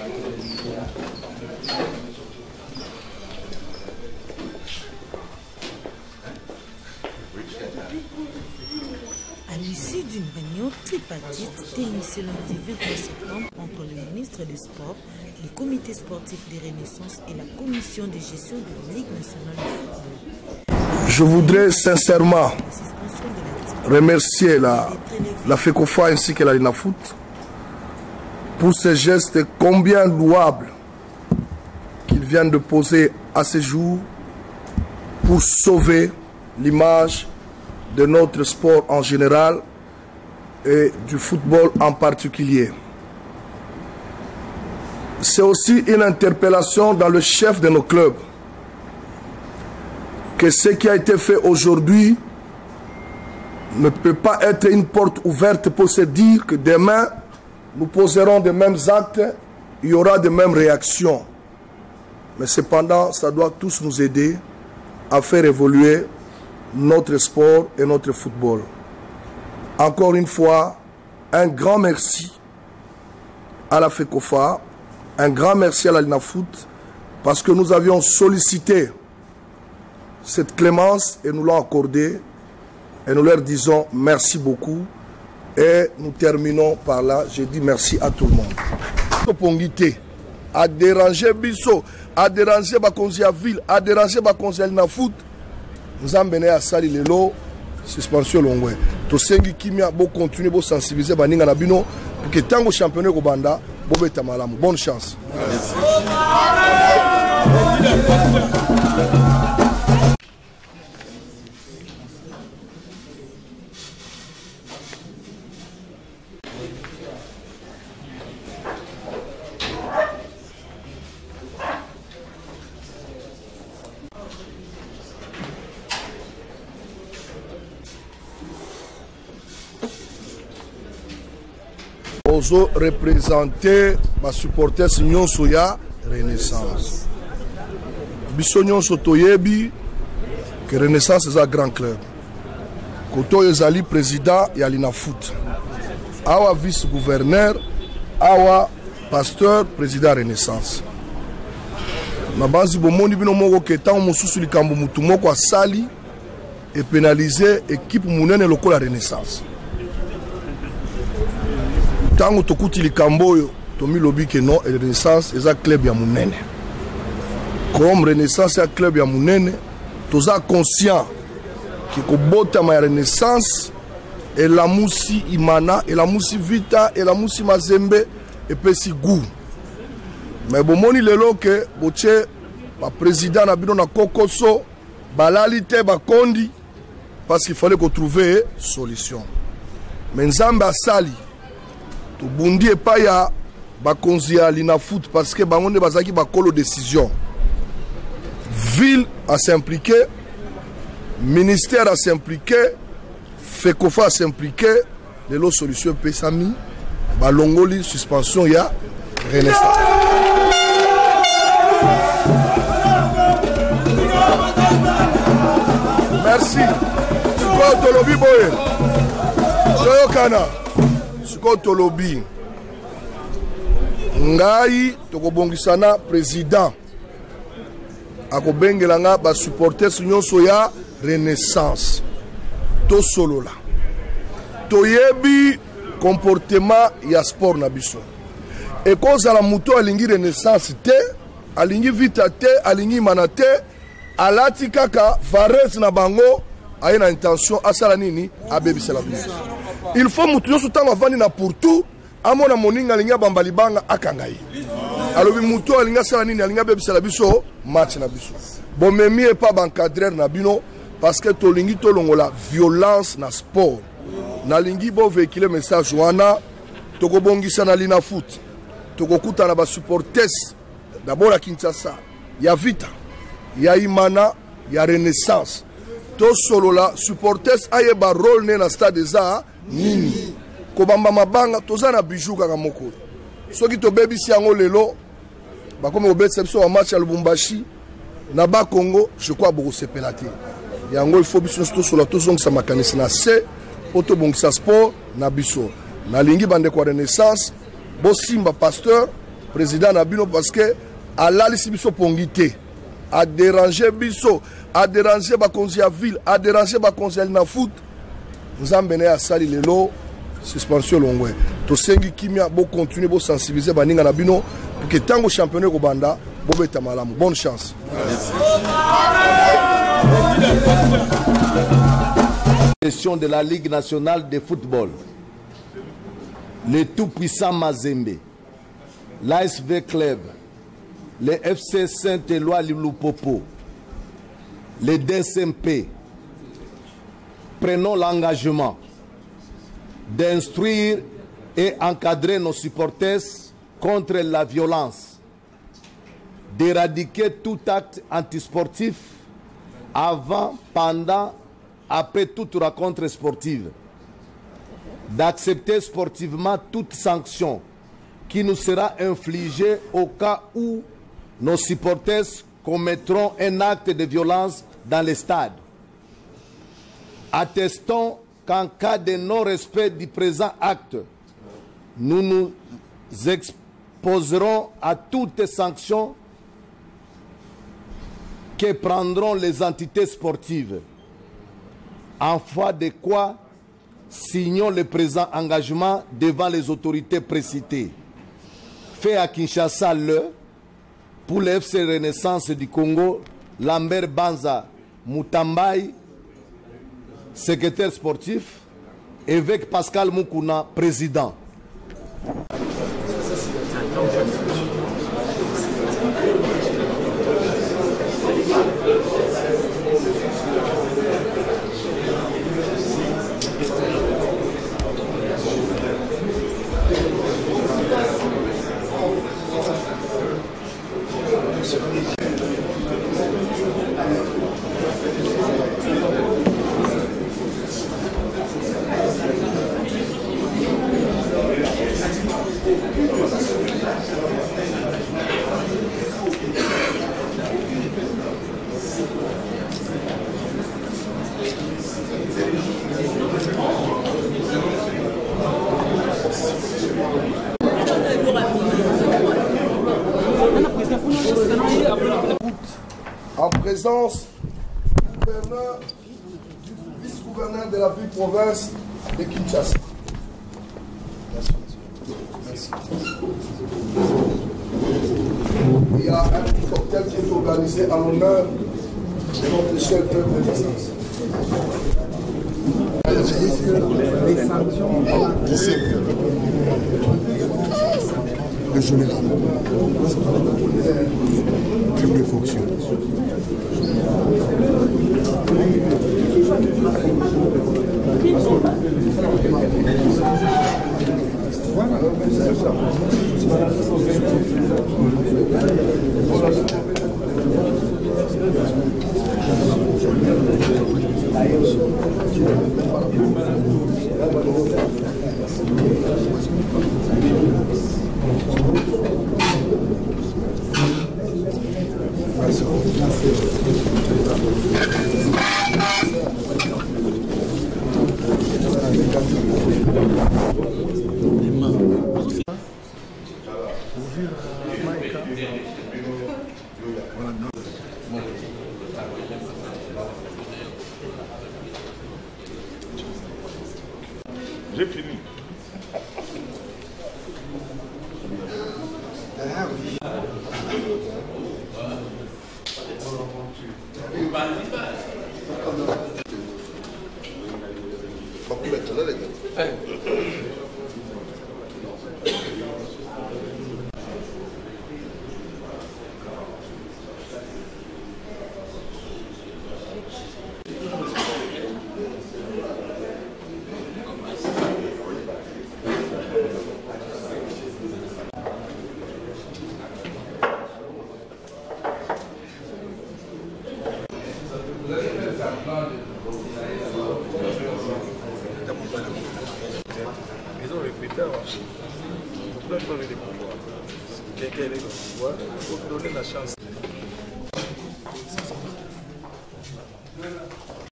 À l'issue d'une réunion tripartite initiée lundi 23 septembre entre le ministre des Sports, le comité sportif des Renaissances et la commission de gestion de la Ligue nationale de football. Je voudrais sincèrement remercier la, la FECOFA ainsi que la LINAFOOT pour ces gestes combien louables qu'ils viennent de poser à ce jour pour sauver l'image de notre sport en général et du football en particulier. C'est aussi une interpellation dans le chef de nos clubs que ce qui a été fait aujourd'hui ne peut pas être une porte ouverte pour se dire que demain, nous poserons les mêmes actes, il y aura de mêmes réactions. Mais cependant, ça doit tous nous aider à faire évoluer notre sport et notre football. Encore une fois, un grand merci à la FECOFA, un grand merci à la parce que nous avions sollicité cette clémence et nous l'ont accordée. Et nous leur disons merci beaucoup. Et nous terminons par là. Je dis merci à tout le monde. Pongité a dérangé Bisso, a dérangé Bakonzi à ville, a dérangé Bakonzi à Linafoot. Nous à Sali Lelo, suspension longwe. tosengi kimia bocontinue bosensibilize baninga na bino pour que ntango championnat ekobanda bobeta malamu bonne chance ozorepresente basupporters nyonso ya renaissance. Biso nyonso toyebi ke renaissance eza grand club. Kote oyo ezali président ya linafoot awa vice gouverneur awa pasteur président ya renaissance. Na banzi bomoni bino moko ke ntango mosusu likambo motu moko asali epenalize ekipe monene lokola renaissance ntango tokuti likambo oyo tomilobi ke non renaissance eza club ya monene. Comme renaissance ya club ya monene toza conscient ke kobotama ya renaissance elamusi imana elamusi vita elamusi mazembe epesi gu me bomoni lelo ke botie baprésident na bino na kokoso balali te bakondi parce qu'il fallait kotrouve solution. Me nzambe asali tobundi epai ya bakonzi ya linafoot parce que bango nde bazalaki bakolo décision ville asimplike ministère asimplike fekofa asimplike lelo solution epesami balongoli suspension ya renaissance. Merci. Sikoyo tolobi boye. Toyokana sikoyo tolobi. Ngai tokobongisa na président. Akobengela nga basupporters nyonso ya renaissance. Tosolola. Toyebi comportement ya sport na biso. Ekozala moto alingi renaissance te alingi vita te alingi imana te alati kaka varese na bango aye na intention asala nini? Abebisela biso il faut motu nyonso ntango avandi na pourtout amona moninga alingi abamba libanga akanga ye. Alobi motu alingi asala nini alingi abebisela biso match na biso. Bomemi epa baencadreur na bino parce que tolingi tolongola violence na sport. Nalingi bovéhicule message wana tokobongisa na lina foot. Tokokutana basupportes dabord ya kinshasa ya vita ya imana ya renaissance. Tosolola supporters ayeba role ne na stade eza nini? Kobamba mabanga toza na bijou kaka moko. Soki tobebisi yango lelo bakomi kobetisa biso bamatch ya lubumbashi na bakongo je crois bokosepela te. Yango ilfaut biso nyonso tosolola tozongisa makanisi na se mpo tobongisa sport na biso. Nalingi bandeko ya renaissance bosimba pasteur président na bino parce que alalisi biso pongi te. Adérange biso adérange bakonzi ya ville adérange bakonzi na foot nzambe na ye asali lelo suspension elongwe tosengi kimia bocontinue bosensibilize baninga na bino puke ntango championnat ekobanda bobeta malamu. Bonne chance. Question de la Ligue nationale de football. Le tout-puissant Mazembe, l'ASV Club, le FC Saint-Éloi Liloupopo, le DSMP, prenons l'engagement d'instruire et encadrer nos supporters contre la violence, d'éradiquer tout acte antisportif avant, pendant, après toute rencontre sportive, d'accepter sportivement toute sanction qui nous sera infligée au cas où nos supporters commettront un acte de violence dans les stades. Attestons qu'en cas de non-respect du présent acte, nous nous exposerons à toutes sanctions que prendront les entités sportives. En foi de quoi, signons le présent engagement devant les autorités précitées. Fait à Kinshasa le, pour le FC Renaissance du Congo, Lambert Banza Moutambaï, secrétaire sportif, évêque Pascal Moukouna, président. Présence du gouverneur, du vice-gouverneur de la ville-province de Kinshasa. Il y a un cocktail qui est organisé à l'honneur de notre peuple de. Le général. funktioniert. Voilà. Fonction. J'ai fini. Un. Pourquoi ils peuvent les pouvoirs Quelqu'un est le pouvoir, il faut donner la chance.